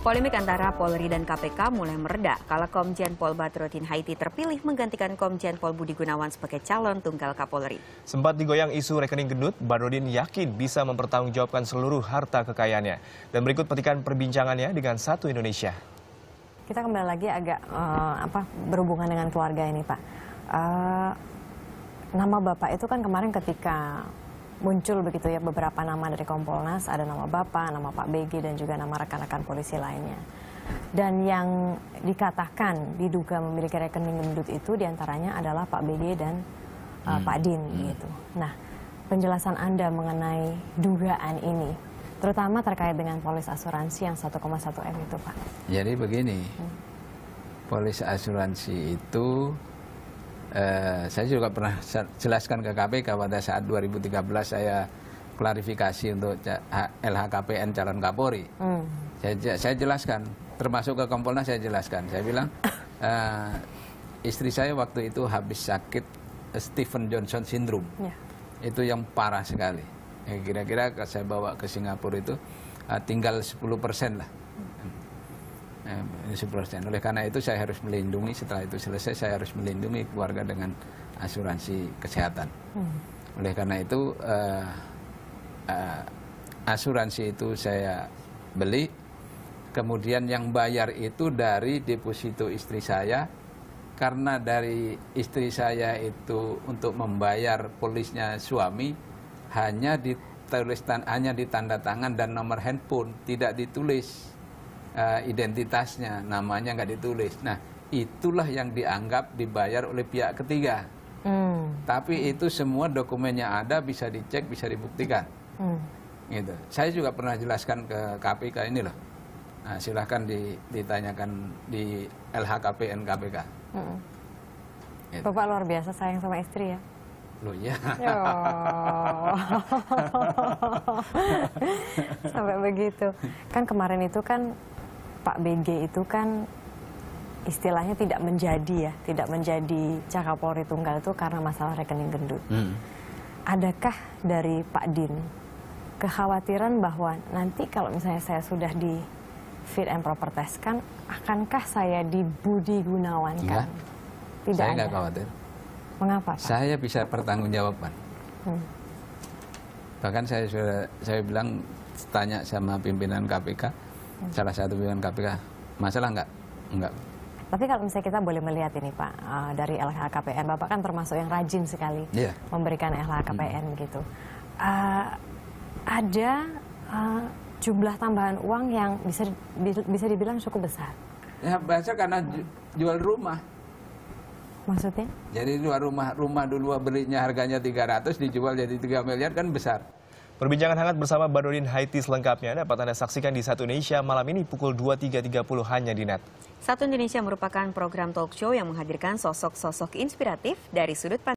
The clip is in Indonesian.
Polemik antara Polri dan KPK mulai mereda kala Komjen Pol Badrodin Haiti terpilih menggantikan Komjen Pol Budi Gunawan sebagai calon tunggal Kapolri. Sempat digoyang isu rekening gendut, Badrodin yakin bisa mempertanggungjawabkan seluruh harta kekayaannya. Dan berikut petikan perbincangannya dengan Satu Indonesia. Kita kembali lagi agak uh, apa berhubungan dengan keluarga ini, Pak. Uh, nama Bapak itu kan kemarin ketika muncul begitu ya beberapa nama dari Kompolnas, ada nama Bapak, nama Pak BG dan juga nama rekan-rekan polisi lainnya. Dan yang dikatakan diduga memiliki rekening gendut itu di antaranya adalah Pak BG dan uh, hmm. Pak Din hmm. gitu. Nah, penjelasan Anda mengenai dugaan ini, terutama terkait dengan polis asuransi yang 1,1 M itu Pak. Jadi begini, hmm. polis asuransi itu eh, saya juga pernah jelaskan ke KPK pada saat 2013 saya klarifikasi untuk LHKPN calon Kapolri. Hmm. Saya, saya jelaskan, termasuk ke Kompolnas saya jelaskan. Saya bilang eh, istri saya waktu itu habis sakit Stephen Johnson syndrome. Yeah. Itu yang parah sekali. Kira-kira saya bawa ke Singapura itu uh, tinggal 10 persen lah. 10%. Oleh karena itu saya harus melindungi setelah itu selesai saya harus melindungi keluarga dengan asuransi kesehatan. Hmm. Oleh karena itu uh, uh, asuransi itu saya beli, kemudian yang bayar itu dari deposito istri saya karena dari istri saya itu untuk membayar polisnya suami hanya ditulis hanya ditanda tangan dan nomor handphone tidak ditulis uh, identitasnya, namanya nggak ditulis. Nah, itulah yang dianggap dibayar oleh pihak ketiga. Hmm. Tapi itu semua dokumennya ada, bisa dicek, bisa dibuktikan. Hmm. Gitu. Saya juga pernah jelaskan ke KPK ini loh. Nah, silahkan ditanyakan di LHKPN KPK. Hmm. Gitu. Bapak luar biasa sayang sama istri ya. Loh ya. Sampai begitu. Kan kemarin itu kan Pak BG itu kan istilahnya tidak menjadi ya, tidak menjadi Cakapolri Tunggal itu karena masalah rekening gendut. Hmm. Adakah dari Pak Din kekhawatiran bahwa nanti kalau misalnya saya sudah di fit and proper test kan, akankah saya dibudi gunawan kan? Tidak saya nggak khawatir. Mengapa Pak? Saya bisa pertanggungjawaban. Hmm. Bahkan saya sudah saya bilang tanya sama pimpinan KPK, salah satu pimpinan KPK. Masalah enggak enggak tapi kalau misalnya kita boleh melihat ini Pak uh, dari LHKPN Bapak kan termasuk yang rajin sekali yeah. memberikan LHKPN hmm. gitu. Uh, ada uh, jumlah tambahan uang yang bisa bisa dibilang cukup besar? Ya besar karena jual rumah. Maksudnya? Jadi jual rumah rumah dulu belinya harganya 300 dijual jadi 3 miliar kan besar Perbincangan hangat bersama Badrodin Haiti selengkapnya dapat Anda saksikan di Satu Indonesia malam ini pukul 23.30 hanya di net. Satu Indonesia merupakan program talk show yang menghadirkan sosok-sosok inspiratif dari sudut pandang